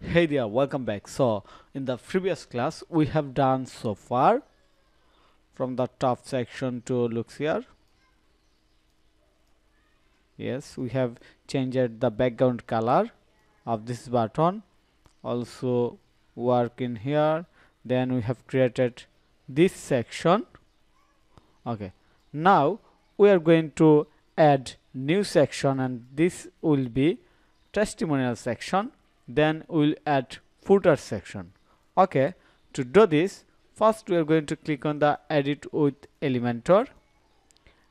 hey there welcome back. So in the previous class we have done so far. From the top section to looks here. Yes we have changed the background color of this button. Also work in here. Then we have created this section. Okay now we are going to add new section and this will be testimonial section then we'll add footer section. Okay to do this first we are going to click on the edit with elementor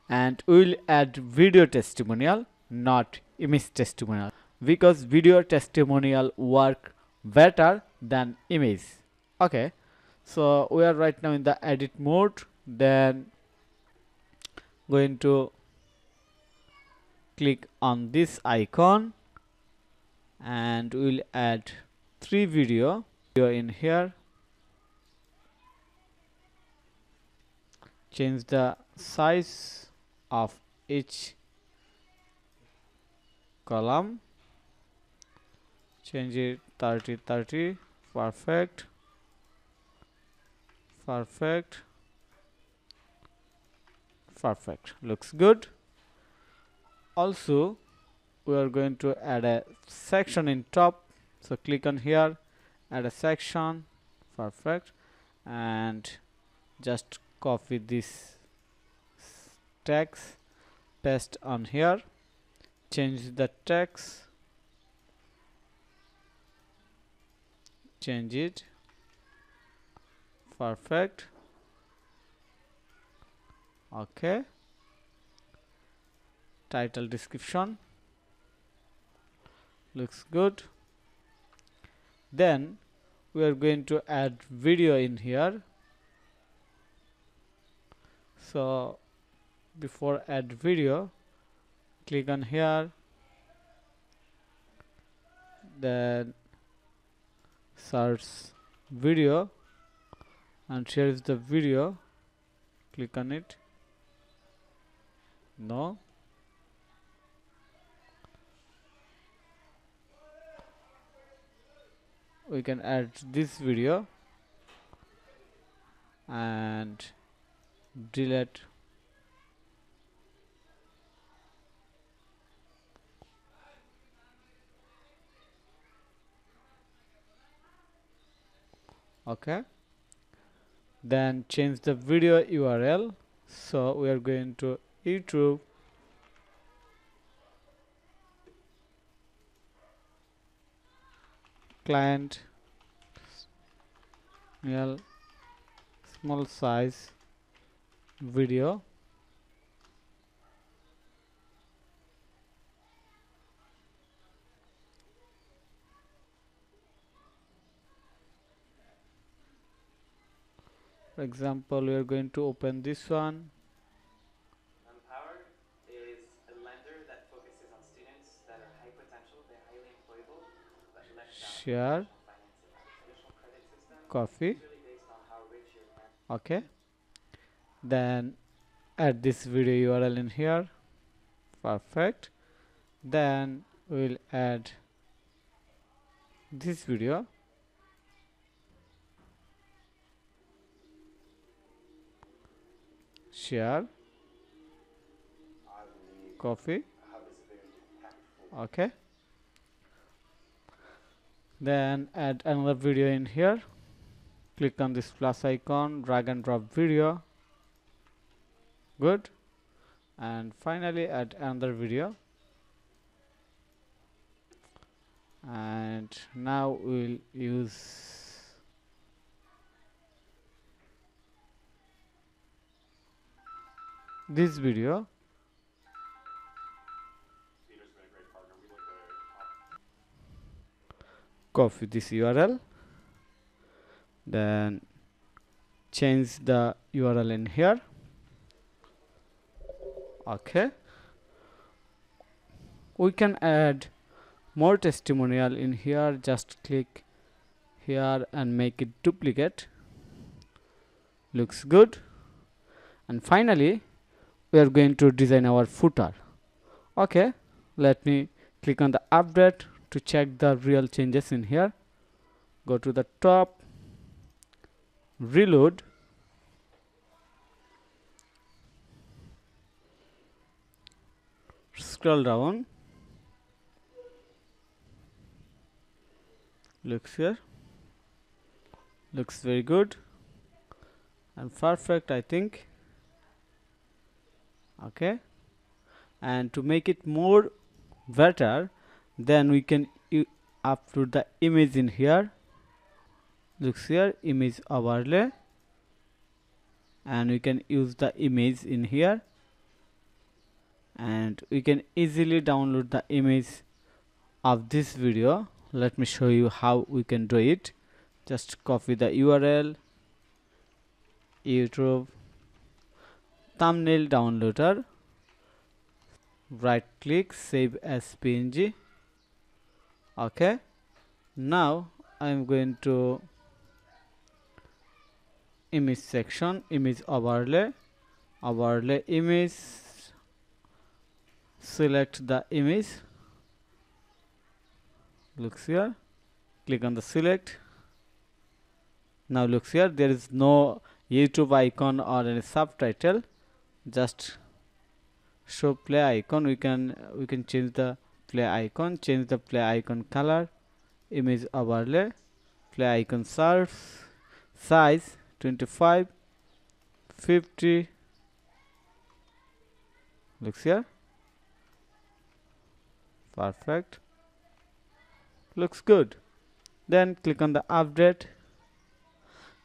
and we'll add video testimonial not image testimonial because video testimonial work better than image. Okay so we are right now in the edit mode then going to click on this icon and we'll add three video in here. Change the size of each column. Change it 30 30 perfect perfect perfect looks good. Also we are going to add a section in top. So click on here add a section perfect. And just copy this text paste on here change the text change it perfect. Okay. Title description looks good. Then we are going to add video in here. So before add video click on here. Then search video and here is the video. Click on it. No we can add this video and delete. Okay. Then change the video URL so we are going to YouTube client. Small size video. For example we are going to open this one share. Coffee. Okay. Then add this video url in here. Perfect. Then we'll add this video. Share. Coffee. Okay then add another video in here. Click on this plus icon drag and drop video. Good. And finally add another video. And now we'll use this video copy this URL. Then change the URL in here. Okay. We can add more testimonial in here. Just click here and make it duplicate. Looks good. And finally we are going to design our footer. Okay. Let me click on the update to check the real changes in here. Go to the top. Reload. Scroll down. Looks here. Looks very good. And perfect I think. Okay. And to make it more better then we can upload the image in here. Looks here image overlay. And we can use the image in here. And we can easily download the image of this video. Let me show you how we can do it. Just copy the url youtube thumbnail downloader. Right click save as png okay? Now i'm going to image section image overlay. Overlay image. Select the image. Looks here. Click on the select. Now looks here. There is no youtube icon or any subtitle. Just show play icon. We can we can change the play icon change the play icon color image overlay play icon size size 25 50 looks here. Perfect. Looks good. Then click on the update.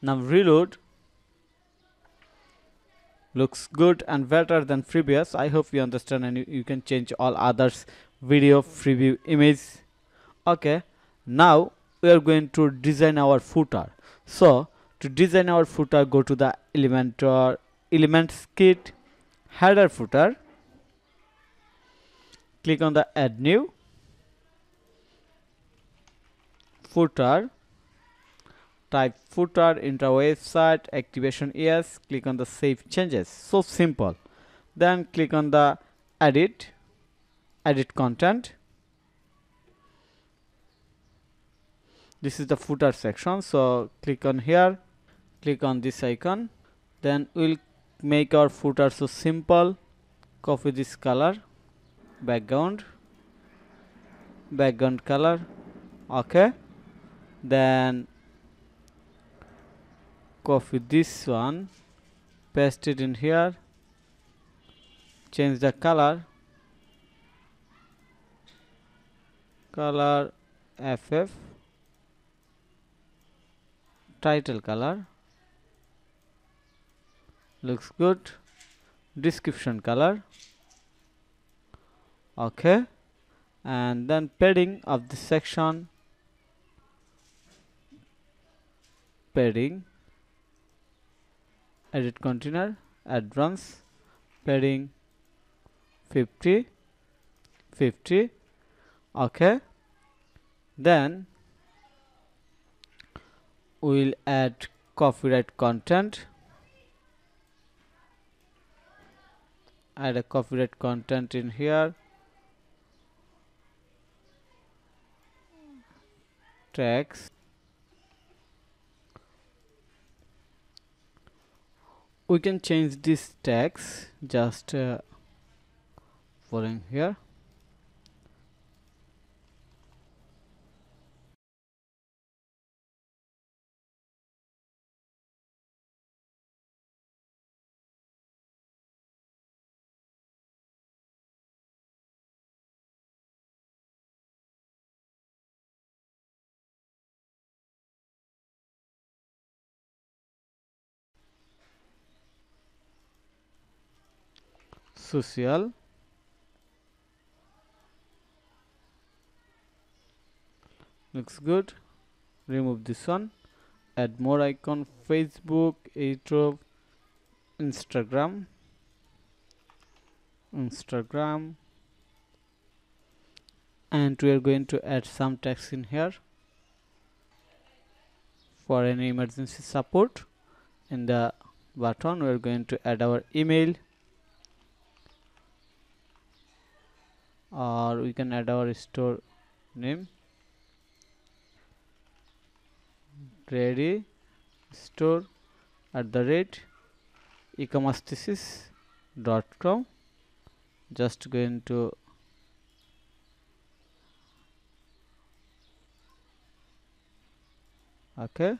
Now reload. Looks good and better than previous. I hope you understand and you, you can change all others video preview image. Okay now we are going to design our footer. So to design our footer go to the elementor elements kit header footer. Click on the add new footer. Type footer enter website activation yes click on the save changes. So simple. Then click on the edit edit content. This is the footer section so click on here click on this icon. Then we'll make our footer so simple. Copy this color background background color okay. Then copy this one paste it in here change the color color ff title color looks good description color okay and then padding of the section padding edit container advance padding 50 50 okay. Then we'll add copyright content. Add a copyright content in here. Tags we can change this text just uh, following here social looks good. Remove this one. Add more icon. Facebook youtube instagram. Instagram. And we are going to add some text in here for any emergency support. In the button we are going to add our email or we can add our store name. Ready. Store at the rate ecommerce just going to okay.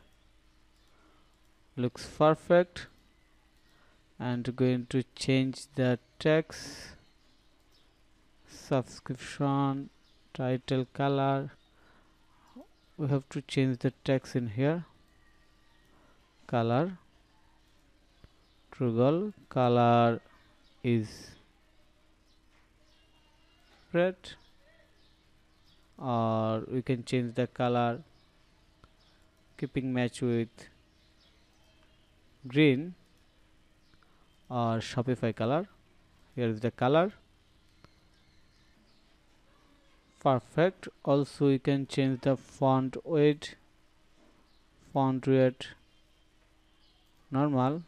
Looks perfect. And going to change the text subscription title color we have to change the text in here color Google color is red or we can change the color keeping match with green or Shopify color here is the color perfect. Also you can change the font weight font weight normal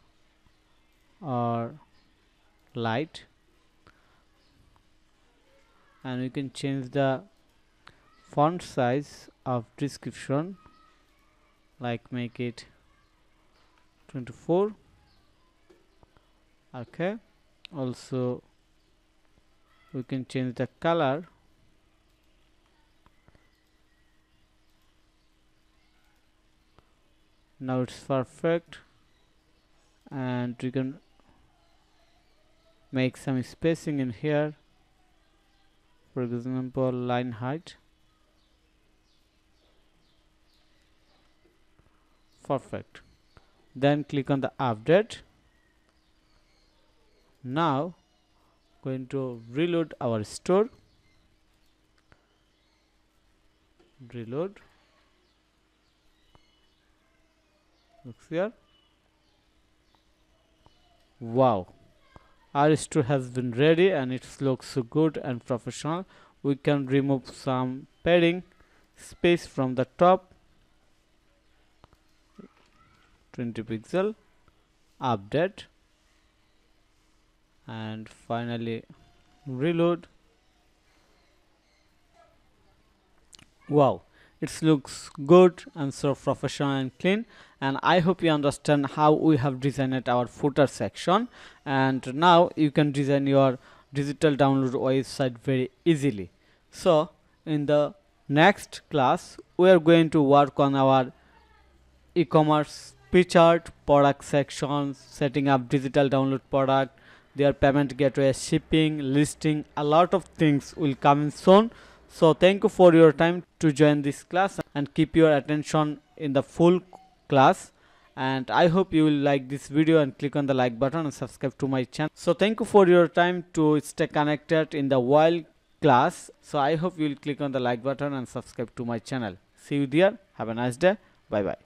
or light. And you can change the font size of description like make it 24 okay. Also we can change the color now it's perfect. And we can make some spacing in here. For example line height. Perfect. Then click on the update. Now going to reload our store. Reload looks here wow. Our store has been ready and it looks so good and professional. We can remove some padding space from the top. 20 pixel update. And finally reload. Wow it looks good and so professional and clean and I hope you understand how we have designed our footer section. And now you can design your digital download website very easily. So in the next class we are going to work on our e-commerce chart product sections setting up digital download product their payment gateway shipping listing a lot of things will come soon so thank you for your time to join this class and keep your attention in the full class. And i hope you will like this video and click on the like button and subscribe to my channel. So thank you for your time to stay connected in the wild class. So i hope you will click on the like button and subscribe to my channel. See you there. Have a nice day. Bye bye